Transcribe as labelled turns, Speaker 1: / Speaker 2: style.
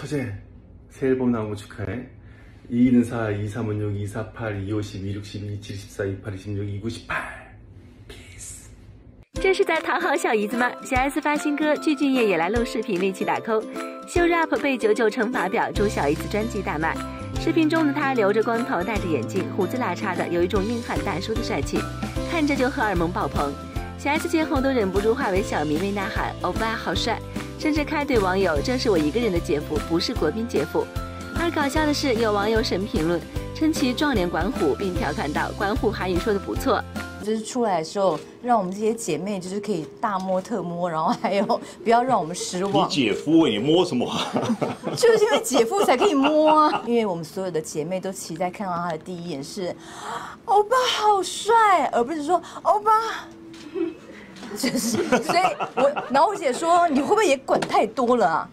Speaker 1: 처제 새 앨범 나온 거 축하해 2 2는 4, 2, 3은 6, 2, 4, 8, 2, 5, 12, 6, 12, 7, 14, 28, 26, 2, 9, 18
Speaker 2: 这是在讨好小姨子吗？小 S 发新歌，具俊晔也来录视频，力气打 call，秀 rap 被九九乘法表，祝小姨子专辑大卖。视频中的他留着光头，戴着眼镜，胡子拉碴的，有一种硬汉大叔的帅气，看着就荷尔蒙爆棚。小 S 见后都忍不住化为小迷妹呐喊：“欧巴好帅！” 甚至开怼网友：“这是我一个人的姐夫，不是国宾姐夫。”而搞笑的是，有网友神评论，称其壮脸管虎，并调侃道：“管虎韩语说的不错。”
Speaker 3: 就是出来的时候，让我们这些姐妹就是可以大摸特摸，然后还有不要让我们失望。
Speaker 4: 你姐夫，你摸什么？
Speaker 3: 就是因为姐夫才可以摸啊！因为我们所有的姐妹都期待看到他的第一眼是欧巴好帅，而不是说欧巴。就是，所以我然后我姐说你会不会也管太多了啊？